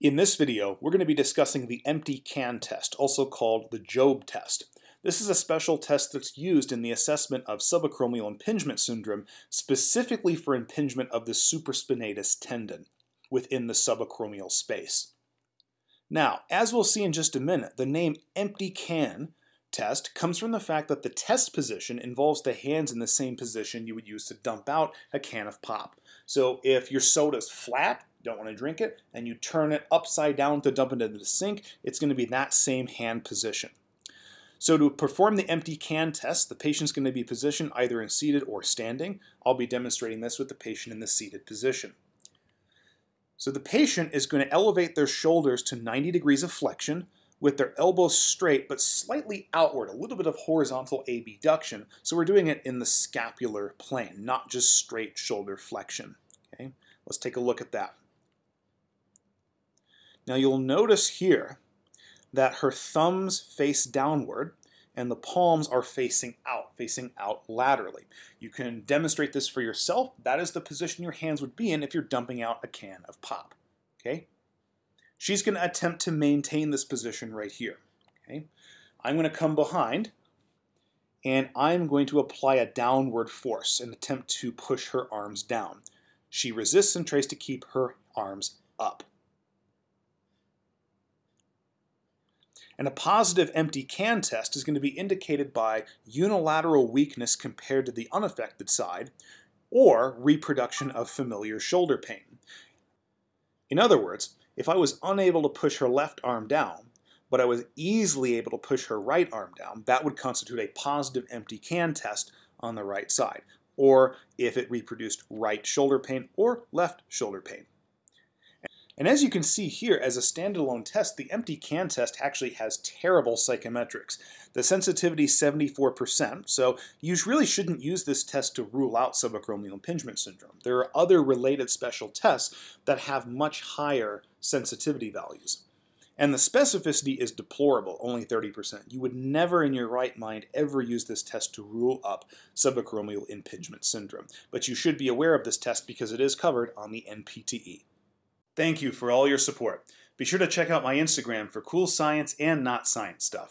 In this video, we're going to be discussing the empty can test, also called the Jobe test. This is a special test that's used in the assessment of subacromial impingement syndrome, specifically for impingement of the supraspinatus tendon within the subacromial space. Now, as we'll see in just a minute, the name empty can test comes from the fact that the test position involves the hands in the same position you would use to dump out a can of pop. So if your soda's flat, don't want to drink it, and you turn it upside down to dump it into the sink, it's going to be that same hand position. So to perform the empty can test, the patient's going to be positioned either in seated or standing. I'll be demonstrating this with the patient in the seated position. So the patient is going to elevate their shoulders to 90 degrees of flexion with their elbows straight but slightly outward, a little bit of horizontal abduction. So we're doing it in the scapular plane, not just straight shoulder flexion. Okay, Let's take a look at that. Now you'll notice here that her thumbs face downward and the palms are facing out, facing out laterally. You can demonstrate this for yourself. That is the position your hands would be in if you're dumping out a can of pop. Okay? She's going to attempt to maintain this position right here. Okay? I'm going to come behind and I'm going to apply a downward force and attempt to push her arms down. She resists and tries to keep her arms up. And a positive empty can test is going to be indicated by unilateral weakness compared to the unaffected side, or reproduction of familiar shoulder pain. In other words, if I was unable to push her left arm down, but I was easily able to push her right arm down, that would constitute a positive empty can test on the right side, or if it reproduced right shoulder pain or left shoulder pain. And as you can see here, as a standalone test, the empty can test actually has terrible psychometrics. The sensitivity is 74%, so you really shouldn't use this test to rule out subacromial impingement syndrome. There are other related special tests that have much higher sensitivity values. And the specificity is deplorable, only 30%. You would never in your right mind ever use this test to rule up subacromial impingement syndrome. But you should be aware of this test because it is covered on the NPTE. Thank you for all your support. Be sure to check out my Instagram for cool science and not science stuff.